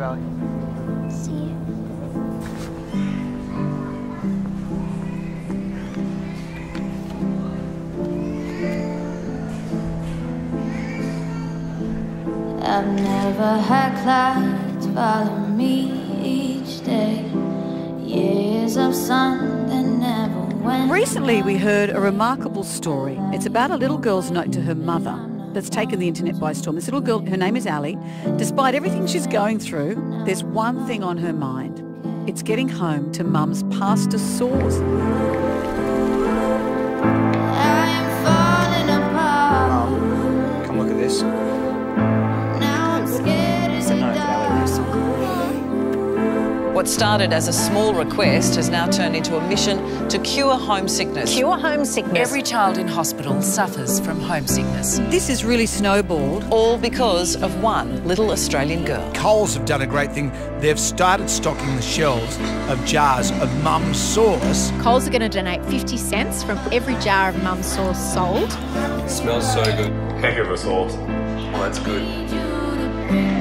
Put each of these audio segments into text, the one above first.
you, Ali. See you. I've never had clouds follow me each day. Years of sun that never went. Recently, we heard a remarkable story. It's about a little girl's note to her mother that's taken the internet by storm. This little girl, her name is Ali. Despite everything she's going through, there's one thing on her mind. It's getting home to mum's pasta sauce. What started as a small request has now turned into a mission to cure homesickness. Cure homesickness. Every child in hospital suffers from homesickness. This has really snowballed. All because of one little Australian girl. Coles have done a great thing. They've started stocking the shelves of jars of mum's sauce. Coles are going to donate 50 cents from every jar of mum sauce sold. It smells so good. Heck of a sauce. Oh, that's good.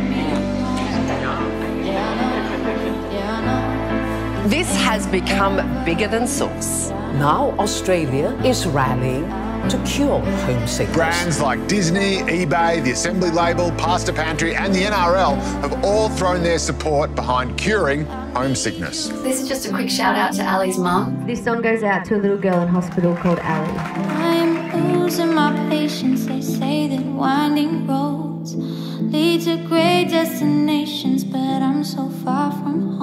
This has become bigger than sauce. Now Australia is rallying to cure homesickness. Brands like Disney, eBay, the Assembly Label, Pasta Pantry, and the NRL have all thrown their support behind curing homesickness. This is just a quick shout out to Ali's mum. This song goes out to a little girl in hospital called Ali. I'm losing my patience. They say that winding roads lead to great destinations, but I'm so far from